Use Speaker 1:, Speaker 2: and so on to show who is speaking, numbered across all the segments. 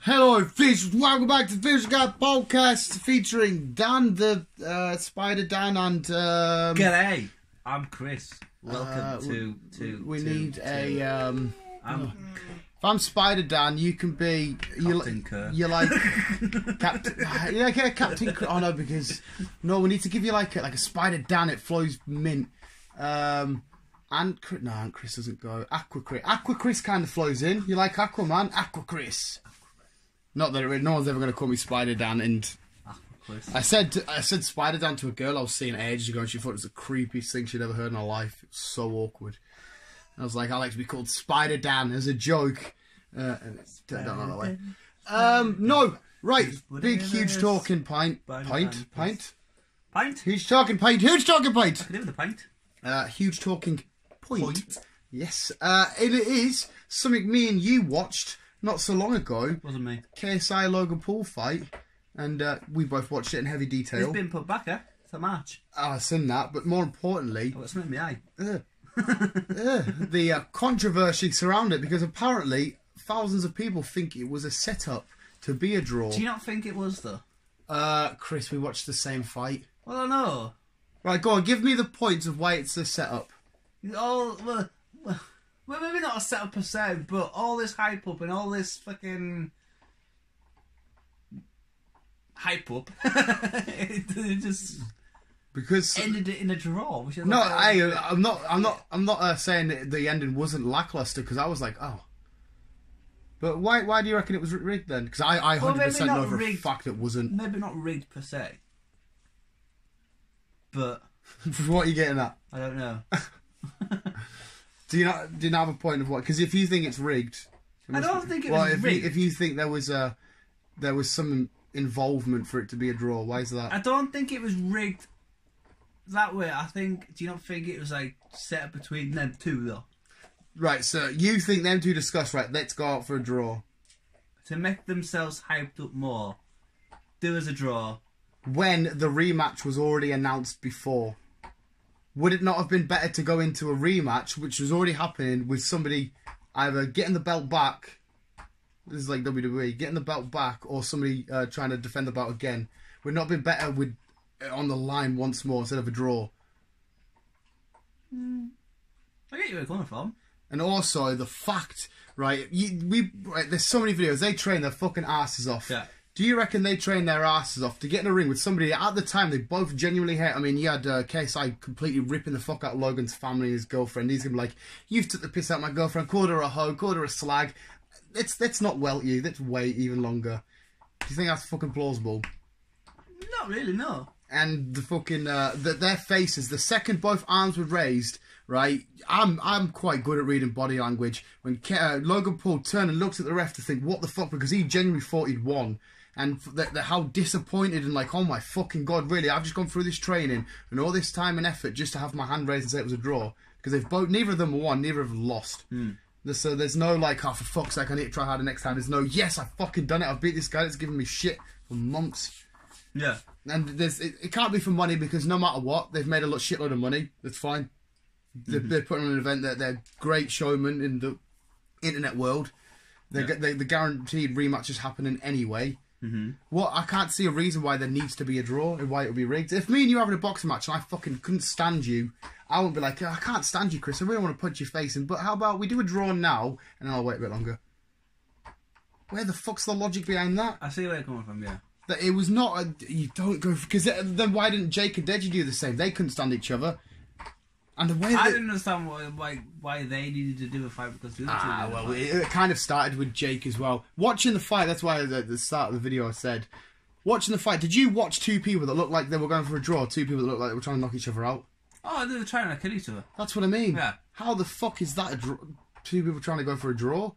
Speaker 1: Hello, fish. Welcome back to Visual Guyz Podcast featuring Dan, the uh, Spider Dan, and um,
Speaker 2: G'day, I'm Chris. Welcome
Speaker 1: Uh,
Speaker 2: to to.
Speaker 1: we
Speaker 2: to-
Speaker 1: need
Speaker 2: to-
Speaker 1: a. Um,
Speaker 2: I'm
Speaker 1: if I'm Spider Dan, you can be. You,
Speaker 2: Captain Kirk.
Speaker 1: You're like Captain. You like a Captain. Oh no, because no, we need to give you like a, like a Spider Dan. It flows mint. Um, and Chris, no, and Chris doesn't go. Aqua Chris. Aqua Chris kind of flows in. You like Aquaman? Aqua Chris. Not that it, no one's ever going to call me Spider Dan, and. I said I said Spider Dan to a girl I was seeing ages ago, and she thought it was the creepiest thing she'd ever heard in her life. It was so awkward. I was like, I like to be called Spider Dan as a joke. Uh, and it turned out that way. Um, no, right, big, huge talking pint, pint, pint,
Speaker 2: Pint.
Speaker 1: huge talking pint, huge talking pint,
Speaker 2: Could do with a pint.
Speaker 1: uh, huge talking point.
Speaker 2: Point.
Speaker 1: Yes, uh, and it is something me and you watched not so long ago.
Speaker 2: Wasn't me.
Speaker 1: KSI Logan Paul fight, and uh, we both watched it in heavy
Speaker 2: It's
Speaker 1: detail.
Speaker 2: been put back, eh? It's a match.
Speaker 1: Ah, I've seen that, but more importantly,
Speaker 2: Oh, it's in my eye.
Speaker 1: uh, the uh, controversy surrounding it because apparently thousands of people think it was a setup to be a draw.
Speaker 2: Do you not think it was though?
Speaker 1: Uh, Chris, we watched the same fight.
Speaker 2: Well, I know.
Speaker 1: Right, go on, give me the points of why it's a setup.
Speaker 2: All well, well, well, maybe not a setup per se, but all this hype up and all this fucking hype up, it, it just
Speaker 1: Because
Speaker 2: ended it in a draw. Which is
Speaker 1: no,
Speaker 2: like,
Speaker 1: I, I'm not, I'm not, I'm not uh, saying that the ending wasn't lackluster because I was like, oh. But why, why do you reckon it was rigged then? Because I, I
Speaker 2: Well,
Speaker 1: hundred
Speaker 2: maybe
Speaker 1: percent
Speaker 2: not
Speaker 1: know for a fact it wasn't.
Speaker 2: maybe not rigged per se, but
Speaker 1: what are you getting at?
Speaker 2: I don't know.
Speaker 1: Do you not do you not have a point of what? Because if you think it's rigged, it
Speaker 2: I don't
Speaker 1: be-
Speaker 2: think it
Speaker 1: well,
Speaker 2: was
Speaker 1: if
Speaker 2: rigged.
Speaker 1: You, if you think there was a there was some involvement for it to be a draw, why is that?
Speaker 2: I don't think it was rigged that way. I think. Do you not think it was like set up between them two though,
Speaker 1: Right, so you think them two discuss right? Let's go out for a draw.
Speaker 2: to make themselves hyped up more? Do as a draw.
Speaker 1: When the rematch was already announced before, would it not have been better to go into a rematch, which was already happening, with somebody either getting the belt back? This is like WWE getting the belt back, or somebody uh, trying to defend the belt again. Would not have been better with uh, on the line once more instead of a draw?
Speaker 2: I get you where you're coming from.
Speaker 1: And also the fact, right? You, we right, there's so many videos. They train their fucking asses off.
Speaker 2: Yeah.
Speaker 1: Do you reckon they train their asses off to get in a ring with somebody at the time they both genuinely hate? I mean, you had uh, KSI completely ripping the fuck out of Logan's family and his girlfriend. He's gonna be like, "You've took the piss out of my girlfriend, called her a hoe, called her a slag." That's that's not welt you. That's way even longer. Do you think that's fucking plausible?
Speaker 2: Not really, no.
Speaker 1: and the fucking uh, the, their faces. The second both arms were raised, right? I'm I'm quite good at reading body language. When Ke- uh, Logan Paul turned and looked at the ref to think, "What the fuck?" because he genuinely thought he'd won. And the, the, how disappointed and like, oh my fucking god, really? I've just gone through this training and all this time and effort just to have my hand raised and say it was a draw because they've both, neither of them won, neither of them lost. There's- So there's no like, oh for fuck's sake, I need to try harder next time. There's no, yes, I've fucking done it. I've beat this guy that's given me shit for months.
Speaker 2: Yeah.
Speaker 1: And there's it, it can't be for money because no matter what, they've made a lot shitload of money. That's fine. They're, they're putting on an event that they're great showmen in the internet world. They get they, the guaranteed rematches happening anyway. Mm-hmm. What I can't see a reason why there needs to be a draw and why it would be rigged. If me and you having a boxing match and I fucking couldn't stand you, I wouldn't be like, I can't stand you, Chris. I really want to punch your face in. But how about we do a draw now and then I'll wait a bit longer. Where the fuck's the logic behind that?
Speaker 2: I see where you're coming from, yeah.
Speaker 1: that it was not a you don't go because then why didn't Jake and Deji do the same? They couldn't stand each other, and the way
Speaker 2: I
Speaker 1: that
Speaker 2: didn't understand why, why why they needed to do a fight because the other two
Speaker 1: ah
Speaker 2: did a
Speaker 1: well
Speaker 2: fight.
Speaker 1: it, it kind of started with Jake as well. Watching the fight, that's why at the start of the video I said, watching the fight. Did you watch two people that looked like they were going for a draw? Two people that looked like they were trying to knock each other out.
Speaker 2: Oh, they were trying to kill each other.
Speaker 1: That's what I mean.
Speaker 2: Yeah.
Speaker 1: How the fuck is that a draw? Two people trying to go for a draw.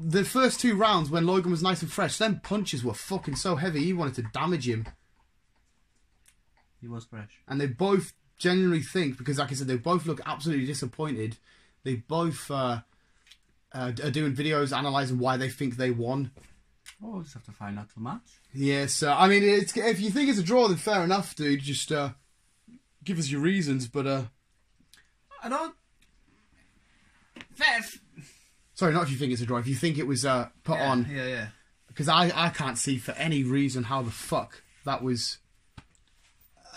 Speaker 1: The first two rounds when Logan was nice and fresh, then punches were fucking so heavy he wanted to damage him.
Speaker 2: He was fresh.
Speaker 1: and they both genuinely think because, like I said, they both look absolutely disappointed. They both uh, uh, are doing videos analyzing why they think they won.
Speaker 2: Oh, we'll just have to find out the match.
Speaker 1: Yes, uh, I mean, it's, if you think it's a draw, then fair enough, dude. Just uh, give us your reasons. But uh,
Speaker 2: I don't. fair.
Speaker 1: Sorry, not if you think it's a draw. If you think it was uh, put
Speaker 2: Yeah,
Speaker 1: on,
Speaker 2: yeah, yeah.
Speaker 1: because I I can't see for any reason how the fuck that was.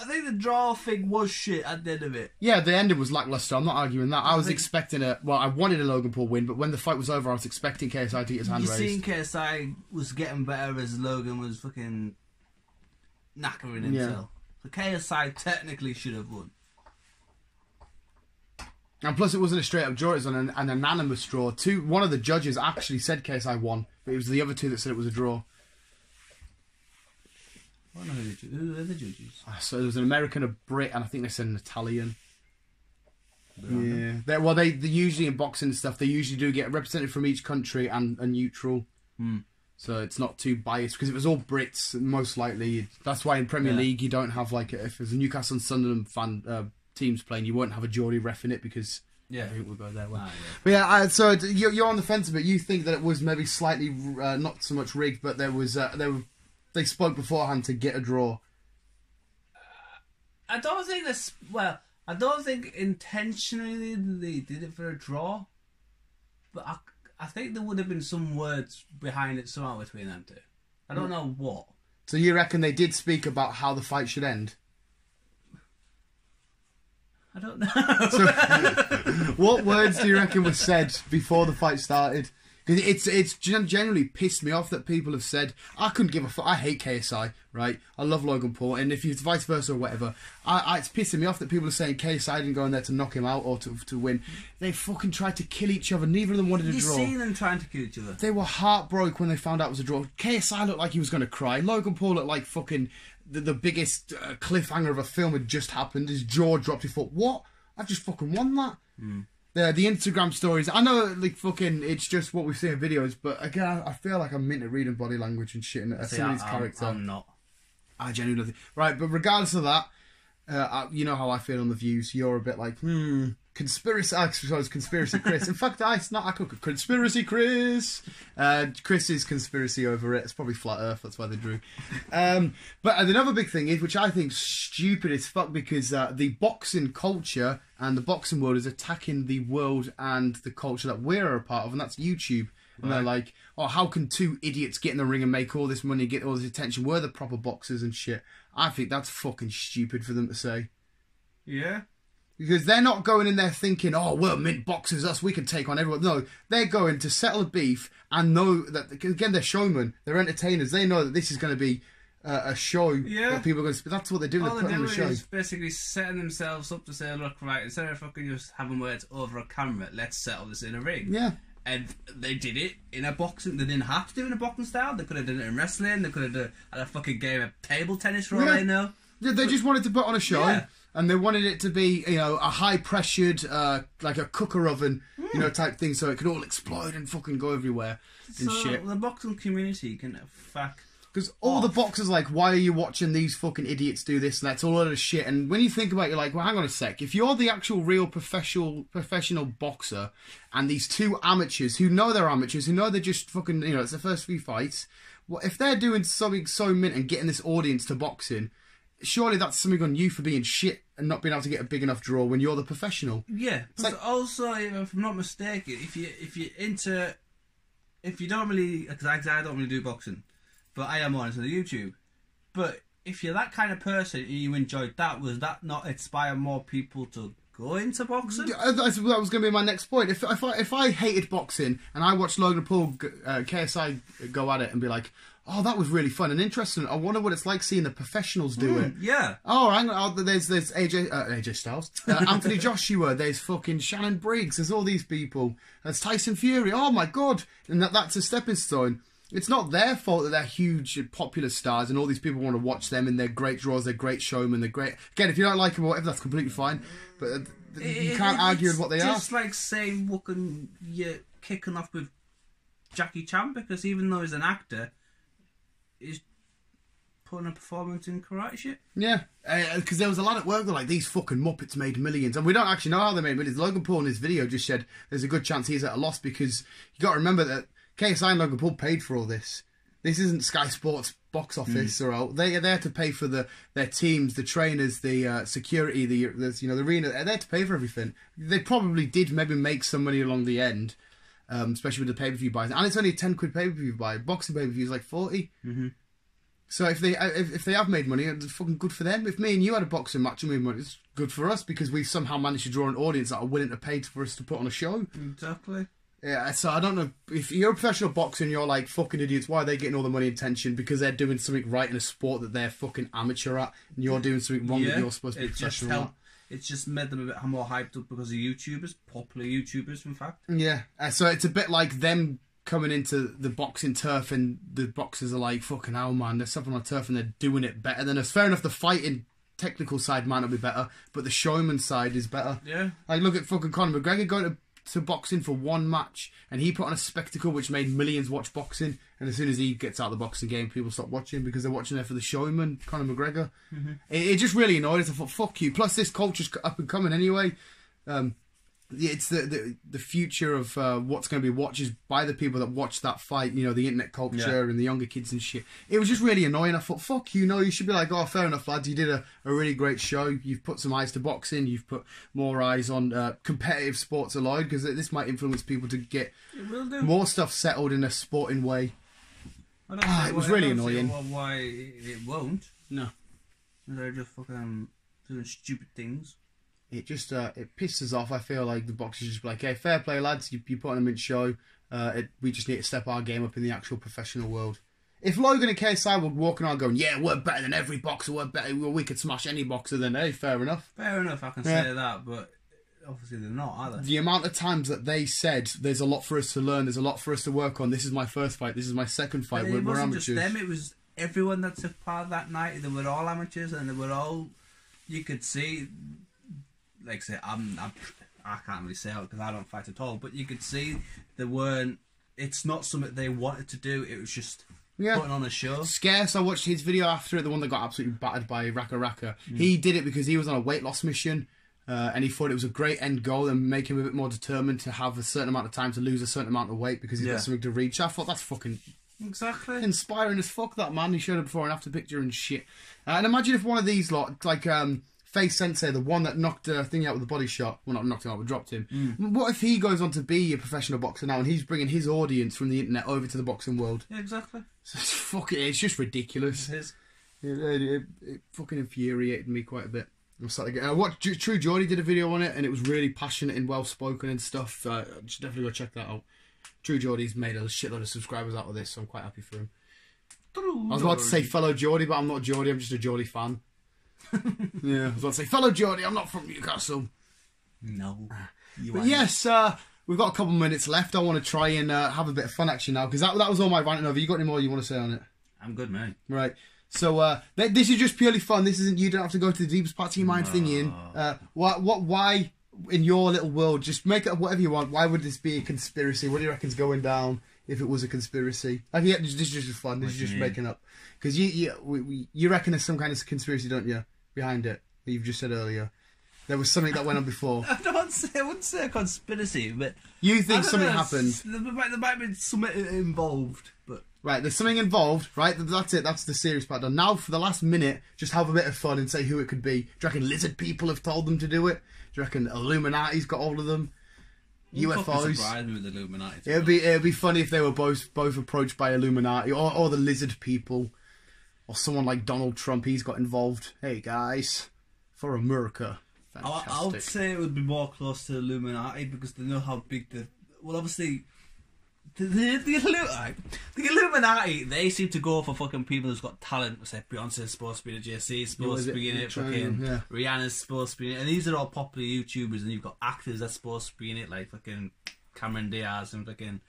Speaker 2: I think the draw thing was shit at the end of it.
Speaker 1: Yeah, the ending was lackluster. I'm not arguing that. I was
Speaker 2: think-
Speaker 1: expecting a well, I wanted a Logan Paul win, but when the fight was over, I was expecting KSI to get his hand raised.
Speaker 2: You
Speaker 1: raised.
Speaker 2: seen KSI was getting better as Logan was fucking knackering
Speaker 1: Yeah.
Speaker 2: himself. So KSI technically should have won.
Speaker 1: And plus, it wasn't a straight up draw; it was an, an anonymous draw. Two, one of the judges actually said KSI won, but it was the other two that said it was a draw.
Speaker 2: I don't know who the, who are the judges.
Speaker 1: Ah, So there was an American, a Brit, and I think they said an Italian. Yeah, they well, they, they usually in boxing and stuff, they usually do get represented from each country and a neutral.
Speaker 2: Hmm.
Speaker 1: So it's not too biased because if it was all Brits, most likely that's why in Premier
Speaker 2: Yeah.
Speaker 1: League you don't have like if there's a Newcastle and Sunderland fan uh, teams playing, you won't have a Geordie ref in it because
Speaker 2: Yeah.
Speaker 1: everything will go their way.
Speaker 2: Ah, yeah.
Speaker 1: But yeah, I, so you're, you're on the fence a bit. You think that it was maybe slightly uh, not so much rigged, but there was uh, there were, they spoke beforehand to get a draw.
Speaker 2: I don't think this. Well, I don't think intentionally they did it for a draw, but I, I think there would have been some words behind it somehow between them two. I don't know what.
Speaker 1: So you reckon they did speak about how the fight should end?
Speaker 2: I don't know.
Speaker 1: What words do you reckon were said before the fight started? It's it's gen- generally pissed me off that people have said I couldn't give a fuck. I hate KSI, right? I love Logan Paul, and if it's vice versa or whatever, I, I it's pissing me off that people are saying KSI didn't go in there to knock him out or to to win. They fucking tried to kill each other. Neither of them wanted a
Speaker 2: you
Speaker 1: draw.
Speaker 2: seen them trying to kill each other.
Speaker 1: They were heartbroken when they found out it was a draw. KSI looked like he was going to cry. Logan Paul looked like fucking the, the biggest uh, cliffhanger of a film had just happened. His jaw dropped. He thought, "What? I've just fucking won that." The the Instagram stories. I know, like fucking, it's just what we see in videos. But again, I, I feel like I'm meant to reading body language and shit. And uh,
Speaker 2: See,
Speaker 1: somebody's
Speaker 2: I, I'm,
Speaker 1: character.
Speaker 2: I'm not.
Speaker 1: I genuinely. Right, but regardless of that, uh, I, you know how I feel on the views. You're a bit like, hmm, conspiracy. I suppose conspiracy Chris. In fact, I, it's not. I could conspiracy Chris. Uh, Chris is conspiracy over it. It's probably flat Earth. That's why they drew. Um, but another big thing is, which I think stupid as fuck, because uh, the boxing culture and the boxing world is attacking the world and the culture that we're a part of, and that's YouTube. And they're like, oh, how can two idiots get in the ring and make all this money, get all this attention? We're the proper boxers and shit. I think that's fucking stupid for them to say.
Speaker 2: Yeah.
Speaker 1: Because they're not going in there thinking, oh, we're mint boxes us, we can take on everyone. No, they're going to settle a beef and know that, again, they're showmen, they're entertainers. They know that this is going to be uh, a show
Speaker 2: Yeah.
Speaker 1: that people are going to. That's what they're doing.
Speaker 2: All
Speaker 1: They're
Speaker 2: they're doing
Speaker 1: a show.
Speaker 2: is basically setting themselves up to say, look, right, instead of fucking just having words over a camera, let's settle this in a ring.
Speaker 1: Yeah.
Speaker 2: And they did it in a boxing. They didn't have to do it in a boxing style. They could have done it in wrestling. They could have done had a fucking game of table tennis for all
Speaker 1: Yeah.
Speaker 2: I know.
Speaker 1: Yeah, they just wanted to put on a show,
Speaker 2: Yeah.
Speaker 1: And they wanted it to be, you know, a high pressured, uh, like a cooker oven, you know, type thing, so it could all explode and fucking go everywhere and
Speaker 2: so
Speaker 1: shit.
Speaker 2: the boxing community can fuck.
Speaker 1: Because all the boxers like, why are you watching these fucking idiots do this? And that's all of shit. And when you think about it, you're like, well, hang on a sec. If you're the actual real professional professional boxer, and these two amateurs who know they're amateurs, who know they're just fucking, you know, it's the first few fights. Well, if they're doing something so mint and getting this audience to boxing, surely that's something on you for being shit and not being able to get a big enough draw when you're the professional.
Speaker 2: Yeah, but
Speaker 1: like-
Speaker 2: also, if I'm not mistaken, if you if you into if you don't really because I, I don't really do boxing, but I am on into the YouTube. But if you're that kind of person and you enjoyed that, was that not inspire more people to go into boxing?
Speaker 1: Yeah, that was going to be my next point. If, if I if I hated boxing and I watched Logan Paul uh, KSI go at it and be like, oh, that was really fun and interesting. I wonder what it's like seeing the professionals do it.
Speaker 2: Yeah,
Speaker 1: Oh, hang on. Oh, there's there's AJ uh, AJ Styles, uh, Anthony Joshua. There's fucking Shannon Briggs. There's all these people. There's Tyson Fury. Oh my god! And that that's a stepping stone. It's not their fault that they're huge, popular stars, and all these people want to watch them. And they're great draws. They're great showmen. They're great. Again, if you don't like them or whatever, that's completely fine. But uh, you can't
Speaker 2: it-
Speaker 1: argue with what they are.
Speaker 2: Just like saying fucking you're kicking off with Jackie Chan because even though he's an actor, he's putting a performance in karate shit.
Speaker 1: Yeah, eh, eh, because there was a lot at work. They're like, these fucking Muppets made millions. And we don't actually know how they made millions. Logan Paul in his video just said there's a good chance he's at a loss because you got to remember that KSI and Logan Paul paid for all this. This isn't Sky Sports box hmm. office or out. They they had to pay for the their teams, the trainers, the uh, security, the, the you know the arena. They had to pay for everything. They probably did maybe make some money along the end, um, especially with the pay per view buys. And it's only a ten quid pay per view buy. Boxing pay per view is like 40
Speaker 2: Mm-hmm.
Speaker 1: So if they if, if they have made money, it's fucking good for them. If me and you had a boxing match and we made money, it's good for us because we've somehow managed to draw an audience that are willing to pay for us to put on a show.
Speaker 2: Exactly.
Speaker 1: Yeah, so I don't know if you're a professional boxer and you're like fucking idiots. Why are they getting all the money and attention? Because they're doing something right in a sport that they're fucking amateur at, and you're doing something wrong that you're supposed to be
Speaker 2: just
Speaker 1: professional at.
Speaker 2: helped. It's just made them a bit more hyped up because of YouTubers, popular YouTubers, in fact.
Speaker 1: Yeah, uh, so it's a bit like them coming into the boxing turf, and the boxers are like, "Fucking hell, man!" There's something on turf, and they're doing it better than us. Fair enough, the fighting technical side might not be better, but the showman side is better.
Speaker 2: Yeah.
Speaker 1: Like, look at fucking Conor McGregor going to, to boxing for one match, and he put on a spectacle which made millions watch boxing. And as soon as he gets out of the boxing game, people stop watching because they're watching there for the showman, Conor McGregor. It, it just really annoyed us. I thought, fuck you. Plus, this culture's up and coming anyway. Um, it's the, the the future of uh, what's going to be watched is by the people that watch that fight. You know, the internet culture
Speaker 2: Yeah.
Speaker 1: and the younger kids and shit. It was just really annoying. I thought, fuck you. know, you should be like, oh, fair enough, lads. You did a, a really great show. You've put some eyes to boxing. You've put more eyes on uh, competitive sports allied because this might influence people to get
Speaker 2: It will do.
Speaker 1: more stuff settled in a sporting way.
Speaker 2: I don't
Speaker 1: Ah, it was
Speaker 2: why- I
Speaker 1: really
Speaker 2: don't
Speaker 1: annoying.
Speaker 2: why- Why it won't?
Speaker 1: No.
Speaker 2: They're just fucking doing stupid things.
Speaker 1: It just uh, it pisses off. I feel like the boxers just be like, "Hey, fair play, lads. You, you put them in show. Uh, it, we just need to step our game up in the actual professional world." If Logan and KSI were walking around going, "Yeah, we're better than every boxer. We're better. well, We could smash any boxer," then hey, fair enough.
Speaker 2: Fair enough, I can
Speaker 1: Yeah.
Speaker 2: say that, but obviously they're not, are they?
Speaker 1: The amount of times that they said, "There's a lot for us to learn. There's a lot for us to work on. This is my first fight. This is my second fight. We're, we're
Speaker 2: wasn't
Speaker 1: amateurs."
Speaker 2: just them; it was everyone that took part that night. They were all amateurs, and they were all. You could see, like I say, I'm, I'm I can't really say it because I don't fight at all. But you could see they weren't. It's not something they wanted to do. It was just
Speaker 1: Yeah.
Speaker 2: putting on a show.
Speaker 1: Scarce, I watched his video after it, the one that got absolutely battered by RackaRacka. He did it because he was on a weight loss mission. Uh, and he thought it was a great end goal and make him a bit more determined to have a certain amount of time to lose a certain amount of weight because he's
Speaker 2: Yeah.
Speaker 1: got something to reach. I thought that's fucking
Speaker 2: Exactly.
Speaker 1: inspiring as fuck. That man, he showed a before and after picture and shit. Uh, and imagine if one of these lot, like um, FaZe Sensei, the one that knocked uh, thing out with a body shot, well not knocked him out, but dropped him. What if he goes on to be a professional boxer now and he's bringing his audience from the internet over to the boxing world?
Speaker 2: Yeah, exactly.
Speaker 1: So it's fucking, it's just ridiculous.
Speaker 2: It is.
Speaker 1: It, it, it, it fucking infuriated me quite a bit. I'm starting to get, uh, what True Geordie did a video on it, and it was really passionate and well spoken and stuff. Uh, should definitely go check that out. True Geordie's made a shitload of subscribers out of this, so I'm quite happy for him. I was about to say fellow Geordie, but I'm not Geordie. I'm just a Geordie fan. yeah, I was about to say fellow Geordie. I'm not from Newcastle.
Speaker 2: No. You
Speaker 1: But yes, uh, we've got a couple minutes left. I want to try and uh, have a bit of fun actually now because that that was all my ranting over. You got any more you want to say on it?
Speaker 2: I'm good, man.
Speaker 1: Right. So uh, th- this is just purely fun. This isn't. You don't have to go to the deepest part of your mind thing, Ian. Uh, what? What? Why? In your little world, just make it whatever you want. Why would this be a conspiracy? What do you reckon's going down if it was a conspiracy? Like, yeah, this is just fun. This
Speaker 2: What
Speaker 1: is just
Speaker 2: mean?
Speaker 1: making up. Because you, you, we, we, you reckon there's some kind of conspiracy, don't you, behind it? That you've just said earlier. There was something that went on before.
Speaker 2: I don't say I wouldn't say a conspiracy, but
Speaker 1: You think something
Speaker 2: know,
Speaker 1: happened.
Speaker 2: There might, there might be something involved, but
Speaker 1: Right, there's something involved, right? That's it. That's the serious part done. Now, for the last minute, just have a bit of fun and say who it could be. Do you reckon lizard people have told them to do it? Do you reckon Illuminati's got all of them? UFOs.
Speaker 2: surprise me with the Illuminati.
Speaker 1: It'd be it'd be funny if they were both both approached by Illuminati or, or the lizard people, or someone like Donald Trump. He's got involved. Hey guys, for America.
Speaker 2: I,
Speaker 1: Fantastic.
Speaker 2: I would say it would be more close to Illuminati because they know how big the. Well, obviously, the the, the, Illu- the Illuminati they seem to go for fucking people who's got talent. Say Beyonce's supposed to be in it, Jay-Z is supposed to be in it, fucking
Speaker 1: yeah.
Speaker 2: Rihanna's supposed to be in it, and these are all popular YouTubers, and you've got actors that's supposed to be in it, like fucking Cameron Diaz and fucking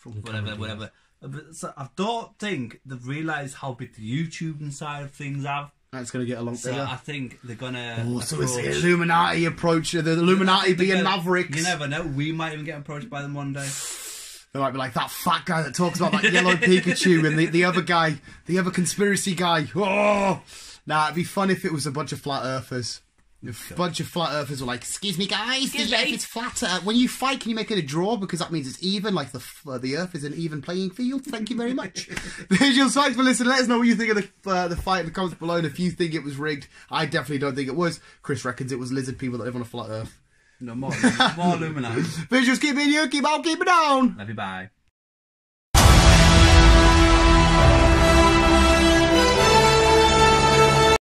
Speaker 1: Fucking
Speaker 2: whatever, whatever. But so I don't think they've realised how big the YouTube side of things are.
Speaker 1: That's gonna get a long
Speaker 2: So
Speaker 1: bigger.
Speaker 2: I think they're gonna.
Speaker 1: Oh, so it's the Illuminati approach. The Illuminati being Mavericks.
Speaker 2: You never know. We might even get approached by them one day.
Speaker 1: They might be like that fat guy that talks about that yellow Pikachu and the, the other guy, the other conspiracy guy. Oh, nah, it'd be fun if it was a bunch of flat earthers. A bunch of flat earthers were like, "Excuse me, guys,
Speaker 2: Excuse
Speaker 1: the
Speaker 2: me."
Speaker 1: Earth is flat." Uh, when you fight, can you make it a draw because that means it's even, like the uh, the Earth is an even playing field. Thank you very much. Visual thanks for listening. Let us know what you think of the uh, the fight in the comments below, and if you think it was rigged. I definitely don't think it was. Chris reckons it was lizard people that live on a flat Earth.
Speaker 2: No more, more Illuminati.
Speaker 1: Visuals keep being you, keep out, keep it down.
Speaker 2: Love you, bye.